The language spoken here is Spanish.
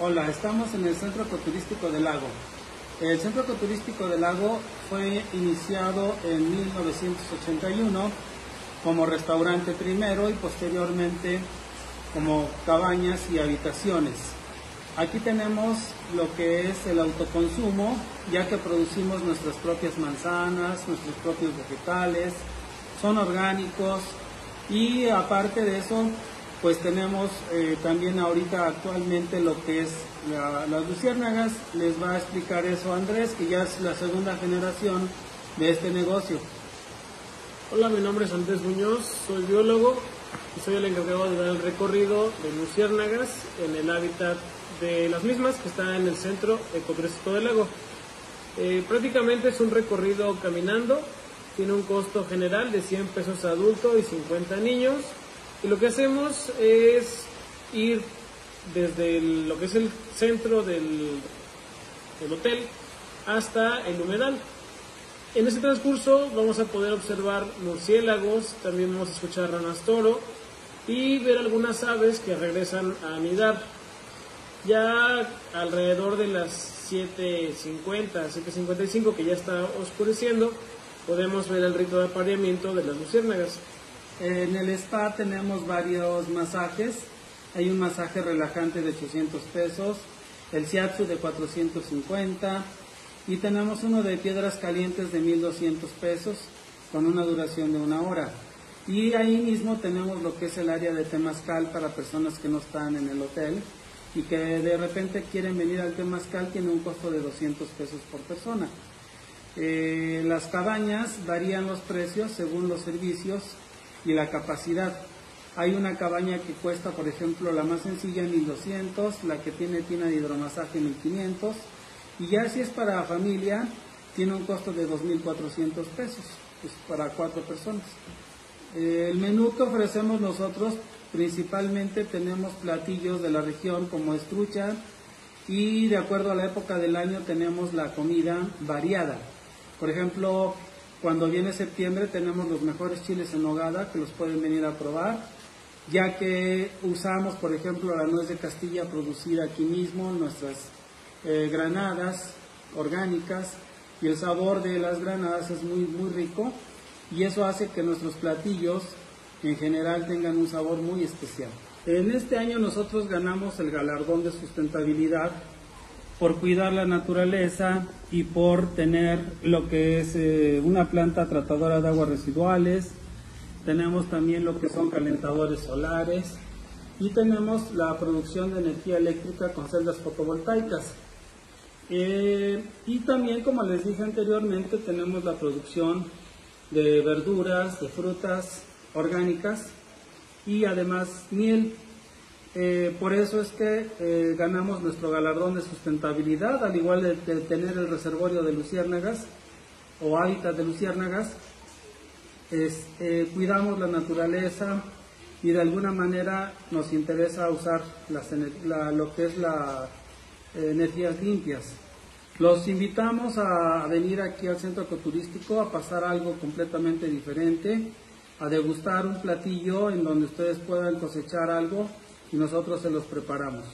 Hola, estamos en el Centro Ecoturístico del Lago. El Centro Ecoturístico del Lago fue iniciado en 1981 como restaurante primero y posteriormente como cabañas y habitaciones. Aquí tenemos lo que es el autoconsumo, ya que producimos nuestras propias manzanas, nuestros propios vegetales, son orgánicos y aparte de eso pues tenemos eh, también ahorita actualmente lo que es las luciérnagas. Les va a explicar eso Andrés, que ya es la segunda generación de este negocio. Hola, mi nombre es Andrés Muñoz, soy biólogo y soy el encargado de dar el recorrido de luciérnagas en el hábitat de las mismas que está en el centro ecoturístico del lago. Eh, prácticamente es un recorrido caminando, tiene un costo general de 100 pesos adulto y 50 niños y lo que hacemos es ir desde lo que es el centro del, hotel hasta el humedal. En ese transcurso vamos a poder observar murciélagos, también vamos a escuchar ranas toro y ver algunas aves que regresan a anidar. Ya alrededor de las 7.50, 7.55 que ya está oscureciendo, podemos ver el rito de apareamiento de las luciérnagas. En el spa tenemos varios masajes. Hay un masaje relajante de 800 pesos, el shiatsu de 450 y tenemos uno de piedras calientes de 1200 pesos con una duración de una hora. Y ahí mismo tenemos lo que es el área de temazcal para personas que no están en el hotel y que de repente quieren venir al temazcal, tiene un costo de 200 pesos por persona. Eh, las cabañas varían los precios según los servicios y la capacidad. Hay una cabaña que cuesta, por ejemplo, la más sencilla 1200, la que tiene tina de hidromasaje 1500 y ya si es para familia tiene un costo de 2400 pesos, pues para cuatro personas. El menú que ofrecemos nosotros principalmente tenemos platillos de la región como estrucha y de acuerdo a la época del año tenemos la comida variada. Por ejemplo, cuando viene septiembre tenemos los mejores chiles en nogada que los pueden venir a probar, ya que usamos, por ejemplo, la nuez de Castilla producida aquí mismo, nuestras eh, granadas orgánicas, y el sabor de las granadas es muy, muy rico, y eso hace que nuestros platillos en general tengan un sabor muy especial. En este año nosotros ganamos el galardón de sustentabilidad por cuidar la naturaleza y por tener lo que es eh, una planta tratadora de aguas residuales. Tenemos también lo que son calentadores solares y tenemos la producción de energía eléctrica con celdas fotovoltaicas. Eh, y también, como les dije anteriormente, tenemos la producción de verduras, de frutas orgánicas y además miel. Eh, por eso es que eh, ganamos nuestro galardón de sustentabilidad, al igual de, tener el reservorio de luciérnagas o hábitat de luciérnagas, eh, cuidamos la naturaleza y de alguna manera nos interesa usar lo que es las energías limpias. Los invitamos a venir aquí al centro ecoturístico a pasar algo completamente diferente, a degustar un platillo en donde ustedes puedan cosechar algo y nosotros se los preparamos.